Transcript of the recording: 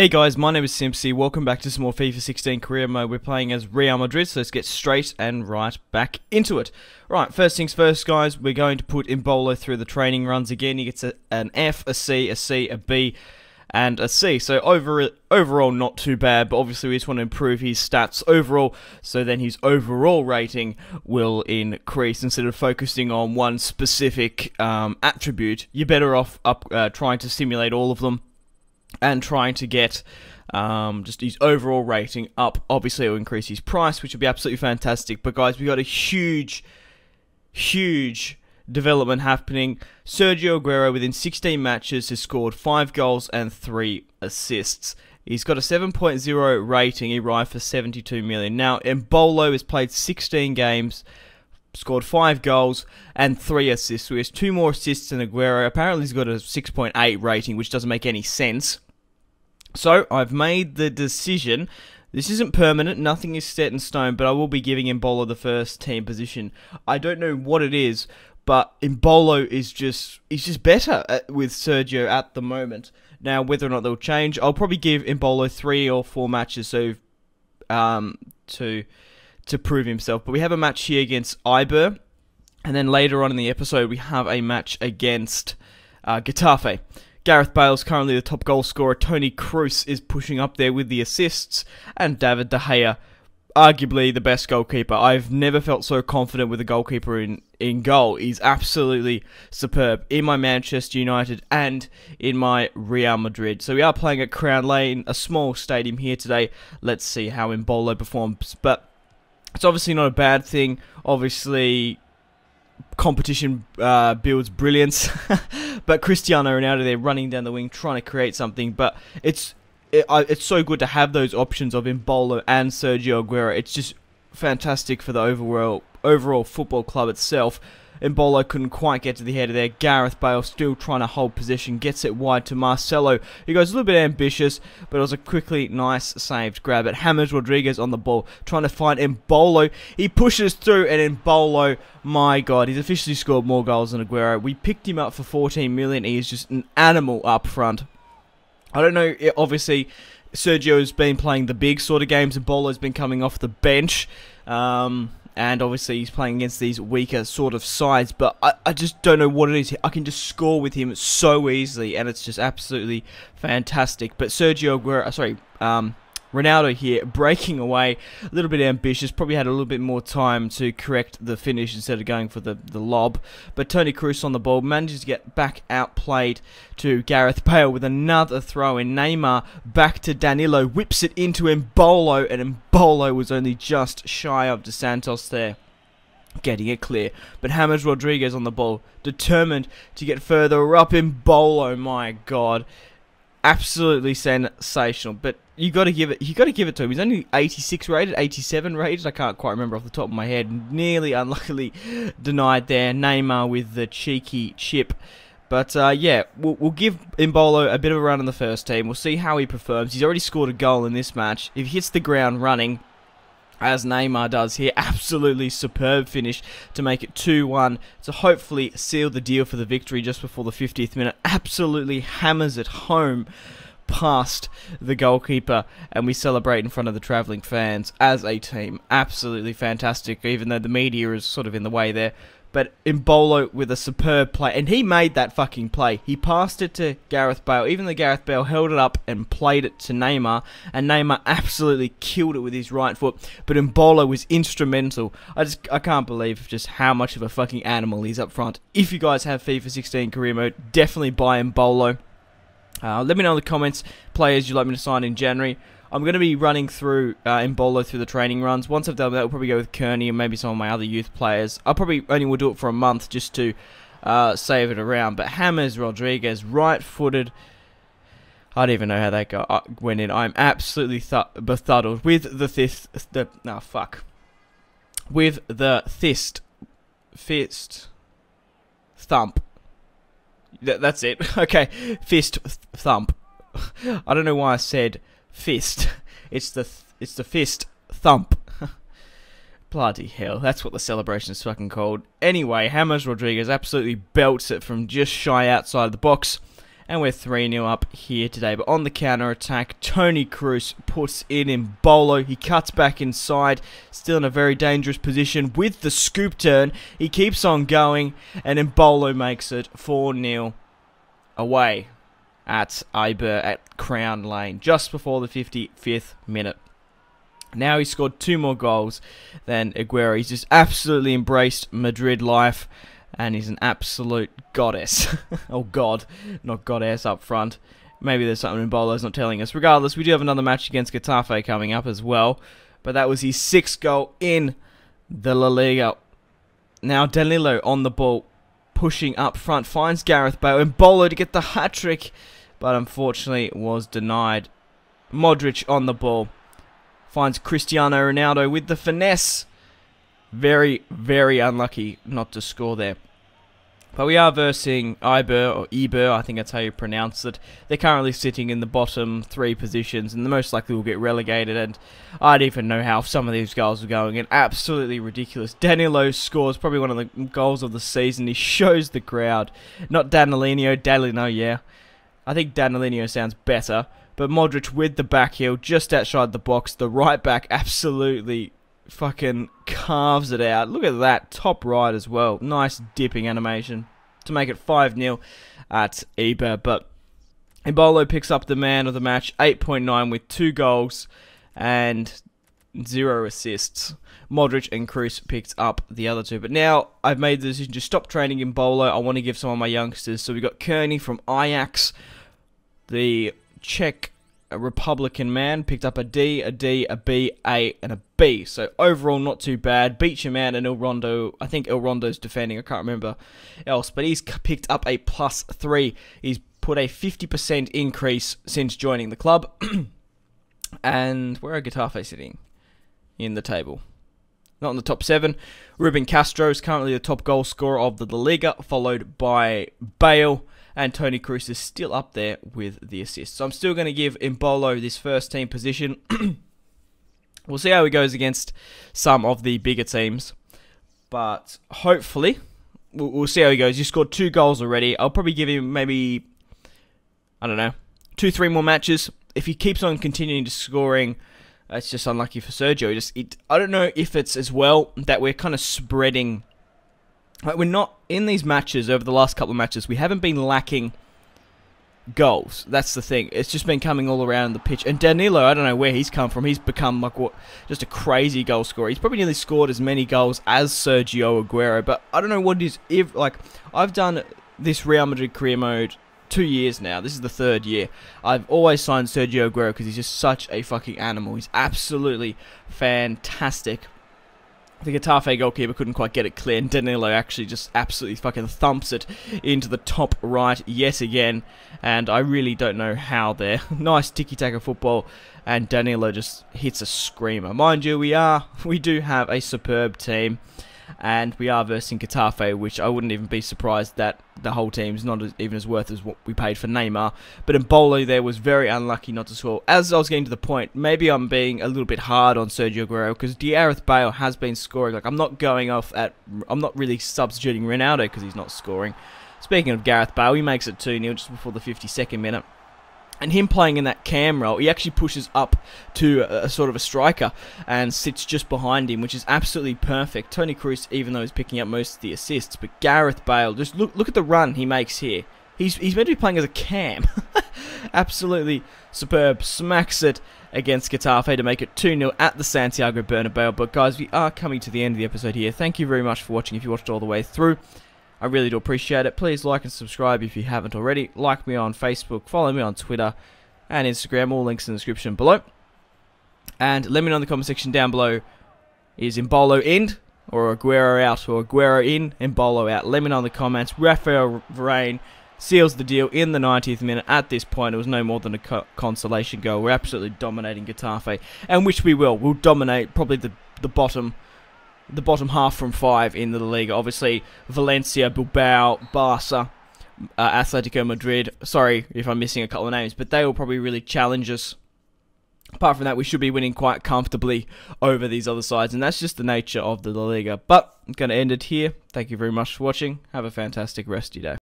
Hey guys, my name is Simpzy. Welcome back to some more FIFA 16 career mode. We're playing as Real Madrid, so let's get straight and right back into it. Right, first things first, guys. We're going to put Embolo through the training runs again. He gets a, an F, a C, a C, a B, and a C. So over overall, not too bad. But obviously, we just want to improve his stats overall, so then his overall rating will increase instead of focusing on one specific um, attribute. You're better off up uh, trying to simulate all of them and trying to get um, just his overall rating up. Obviously, it will increase his price, which would be absolutely fantastic. But guys, we got a huge, huge development happening. Sergio Aguero, within 16 matches, has scored 5 goals and 3 assists. He's got a 7.0 rating. He arrived for 72 million. Now, Embolo has played 16 games, scored 5 goals and 3 assists. So he has 2 more assists than Aguero. Apparently, he's got a 6.8 rating, which doesn't make any sense. So, I've made the decision. This isn't permanent, nothing is set in stone, but I will be giving Embolo the first team position. I don't know what it is, but Embolo is just he's just better at, with Sergio at the moment. Now, whether or not they'll change, I'll probably give Embolo three or four matches so um, to to prove himself. But we have a match here against Eibar, and then later on in the episode we have a match against uh, Getafe. Gareth Bale's currently the top goal scorer. Toni Kroos is pushing up there with the assists, and David De Gea, arguably the best goalkeeper. I've never felt so confident with a goalkeeper in, in goal. He's absolutely superb in my Manchester United and in my Real Madrid. So we are playing at Crown Lane, a small stadium here today. Let's see how Embolo performs. But it's obviously not a bad thing. Obviously, competition uh, builds brilliance. but Cristiano Ronaldo, they're running down the wing, trying to create something. But it's it, it's so good to have those options of Embolo and Sergio Aguero. It's just fantastic for the overall overall football club itself. Embolo couldn't quite get to the head of there. Gareth Bale still trying to hold position, gets it wide to Marcelo. He goes a little bit ambitious, but it was a quickly nice saved grab. It James Rodriguez on the ball, trying to find Embolo. He pushes through, and Embolo, my God, he's officially scored more goals than Aguero. We picked him up for 14 million. He is just an animal up front. I don't know, obviously, Sergio's been playing the big sort of games, Embolo's been coming off the bench. Um, and obviously he's playing against these weaker sort of sides, but I, I just don't know what it is. I can just score with him so easily, and it's just absolutely fantastic. But Sergio Aguero, uh, sorry, um, Ronaldo here breaking away, a little bit ambitious, probably had a little bit more time to correct the finish instead of going for the, the lob. But Toni Kroos on the ball manages to get back outplayed to Gareth Bale with another throw in. Neymar back to Danilo, whips it into Embolo, and Embolo was only just shy of Dos Santos there getting it clear. But James Rodriguez on the ball, determined to get further up Embolo, my god absolutely sensational. But you got to give it. You got to give it to him. He's only 86 rated, 87 rated. I can't quite remember off the top of my head. Nearly unluckily denied there. Neymar with the cheeky chip. But uh, yeah, we'll, we'll, give Embolo a bit of a run in the first team. We'll see how he performs. He's already scored a goal in this match. If he hits the ground running, as Neymar does here. Absolutely superb finish to make it 2-1 to hopefully seal the deal for the victory just before the 50th minute. Absolutely hammers it home past the goalkeeper and we celebrate in front of the travelling fans as a team. Absolutely fantastic, even though the media is sort of in the way there. But Embolo with a superb play, and he made that fucking play. He passed it to Gareth Bale, even though Gareth Bale held it up and played it to Neymar, and Neymar absolutely killed it with his right foot. But Embolo was instrumental. I just I can't believe just how much of a fucking animal he's up front. If you guys have FIFA 16 career mode, definitely buy Embolo. Uh, let me know in the comments players you'd like me to sign in January. I'm going to be running through uh, Embolo through the training runs. Once I've done that, we will probably go with Kearney and maybe some of my other youth players. I'll probably only will do it for a month just to uh, save it around. But James, Rodriguez, right-footed. I don't even know how that go, uh, went in. I'm absolutely befuddled with the fist. The no oh, fuck. With the fist, fist, thump. Th that's it. okay, fist thump. I don't know why I said fist. It's the th it's the fist thump. Bloody hell, that's what the celebration is fucking called. Anyway, James Rodriguez absolutely belts it from just shy outside of the box. and we're 3 0 up here today. But on the counter attack, Toni Kroos puts in Embolo. He cuts back inside, still in a very dangerous position with the scoop turn. He keeps on going, and Embolo makes it 4 0 away at Eibar at Crown Lane just before the 55th minute. Now he's scored two more goals than Aguero. He's just absolutely embraced Madrid life and he's an absolute goddess. oh god, not goddess up front. Maybe there's something Embolo's not telling us. Regardless, we do have another match against Getafe coming up as well. But that was his sixth goal in the La Liga. Now Danilo on the ball, pushing up front, finds Gareth Bale and Bolo to get the hat trick, but unfortunately was denied. Modric on the ball, finds Cristiano Ronaldo with the finesse. Very, very unlucky not to score there. But we are versing Iber, or Eber, I think that's how you pronounce it. They're currently sitting in the bottom three positions, and the most likely will get relegated, and I don't even know how some of these goals are going, and absolutely ridiculous. Danilo scores probably one of the goals of the season. He shows the crowd. Not Danilino, Danilo, yeah. I think Danilino sounds better, but Modric with the back heel just outside the box. The right back absolutely fucking carves it out. Look at that. Top right as well. Nice dipping animation to make it 5 0 at Eibar. But Embolo picks up the man of the match, 8.9 with two goals and zero assists. Modric and Kroos picked up the other two. But now I've made the decision to stop training Embolo. I want to give some of my youngsters. So we got Kearney from Ajax, the Czech Republican man, picked up a D, a D, a B, A, and a B. So overall, not too bad. Beach man and Il Rondo. I think Il Rondo's defending. I can't remember else, but he's picked up a plus three. He's put a 50% increase since joining the club. and where are Getafe sitting in the table? Not in the top seven. Ruben Castro is currently the top goal scorer of the La Liga, followed by Bale and Toni Kroos is still up there with the assists. So I'm still going to give Embolo this first team position. we'll see how he goes against some of the bigger teams, but hopefully we'll, we'll see how he goes. He scored two goals already. I'll probably give him maybe I don't know two, three more matches. If he keeps on continuing to scoring. It's just unlucky for Sergio. Just it, I don't know if it's as well that we're kind of spreading like we're not in these matches over the last couple of matches. We haven't been lacking goals. That's the thing. It's just been coming all around the pitch. And Danilo, I don't know where he's come from. He's become like what, just a crazy goal scorer. He's probably nearly scored as many goals as Sergio Aguero. But I don't know what is if like I've done this Real Madrid career mode two years now. This is the third year. I've always signed Sergio Aguero because he's just such a fucking animal. He's absolutely fantastic. The Getafe goalkeeper couldn't quite get it clear, and Danilo actually just absolutely fucking thumps it into the top right yet again. And I really don't know how there. nice tiki-taka football, and Danilo just hits a screamer. Mind you, we are we do have a superb team and we are versing Getafe, which I wouldn't even be surprised that the whole team's not as, even as worth as what we paid for Neymar. But Embolo there was very unlucky not to score. As I was getting to the point, maybe I'm being a little bit hard on Sergio Aguero because Gareth Bale has been scoring. Like I'm not going off at, I'm not really substituting Ronaldo because he's not scoring. Speaking of Gareth Bale, he makes it 2-0 just before the 52nd minute. And him playing in that cam role, he actually pushes up to a, a, sort of a striker and sits just behind him, which is absolutely perfect. Toni Kroos, even though he's picking up most of the assists, but Gareth Bale, just look look at the run he makes here. He's, he's meant to be playing as a cam. absolutely superb. Smacks it against Getafe to make it 2-0 at the Santiago Bernabeu. But guys, we are coming to the end of the episode here. Thank you very much for watching if you watched all the way through. I really do appreciate it. Please like and subscribe if you haven't already. Like me on Facebook, follow me on Twitter and Instagram. All links in the description below. And let me know in the comment section down below is Embolo in or Aguero out or Aguero in, Embolo out. Let me know in the comments. Rafael Varane seals the deal in the 90th minute. At this point, it was no more than a co consolation goal. We're absolutely dominating Getafe, and which we will. We'll dominate probably the, the bottom the bottom half from five in the league. Obviously, Valencia, Bilbao, Barca, uh, Atletico Madrid. Sorry if I'm missing a couple of names, but they will probably really challenge us. Apart from that, we should be winning quite comfortably over these other sides, and that's just the nature of the La Liga. But I'm going to end it here. Thank you very much for watching. Have a fantastic rest of your day.